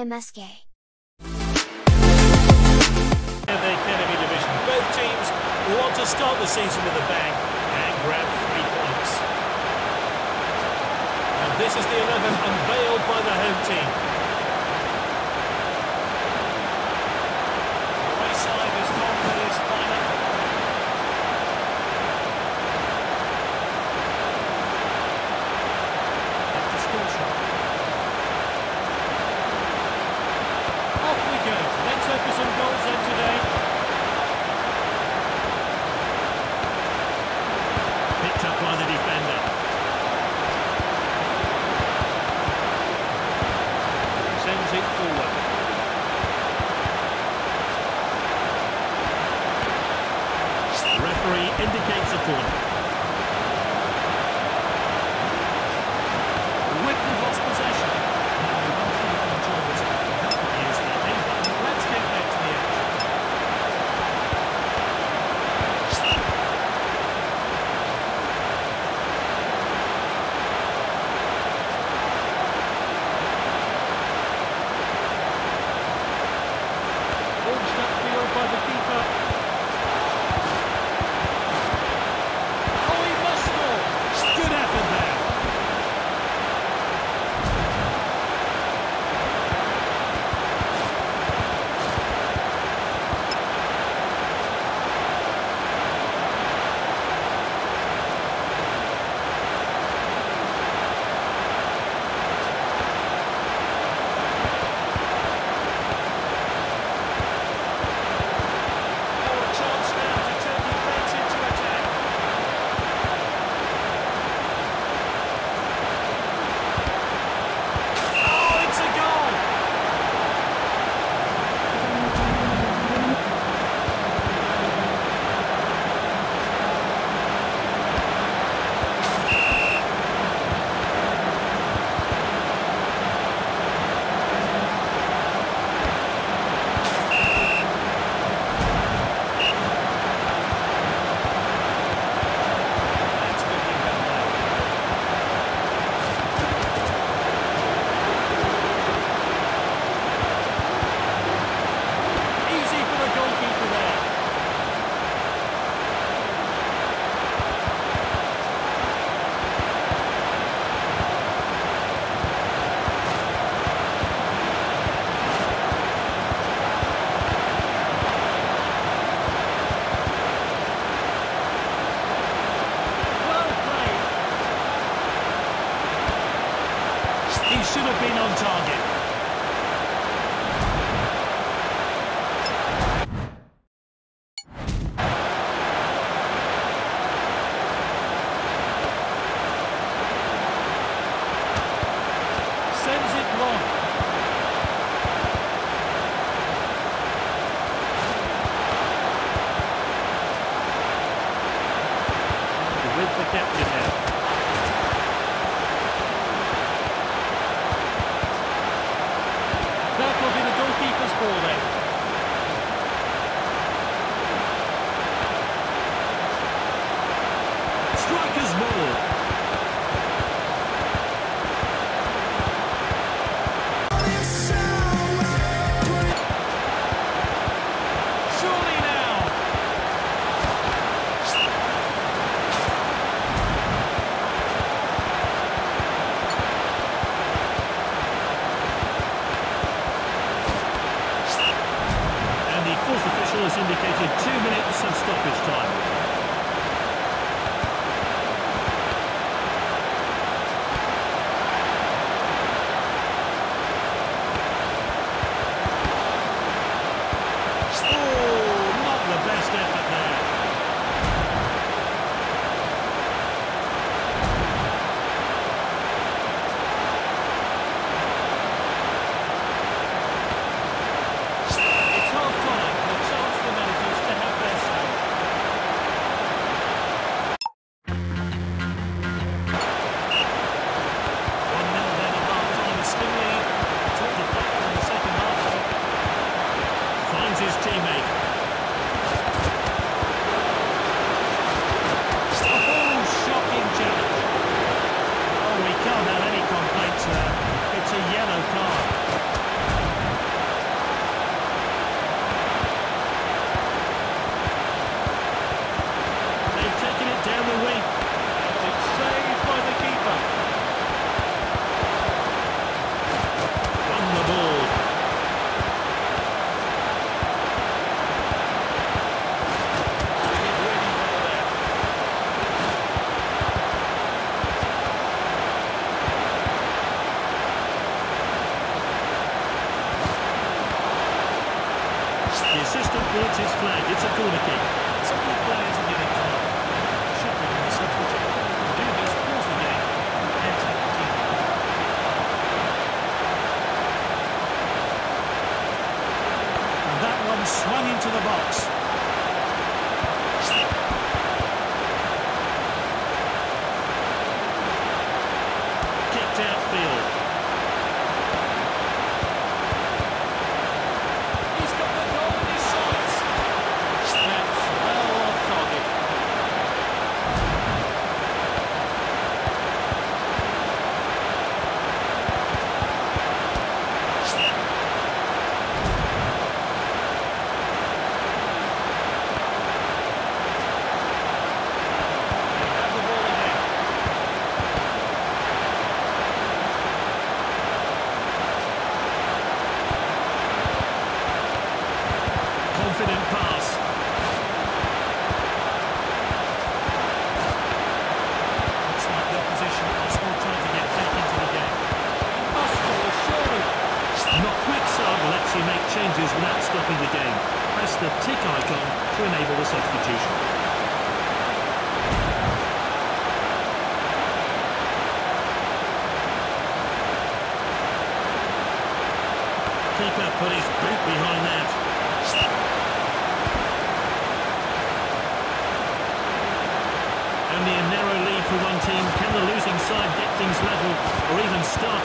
MSK. The Division, both teams want to start the season with a bang and grab three points. And this is the 11th unveiled by the home team. it forward. The referee indicates a corner. The assistant waves his flag. It's a corner kick. Some good players are getting tired. In the substitute. Do this once again. And that one swung into the box. Put his boot behind that. Only a narrow lead for one team. Can the losing side get things level or even start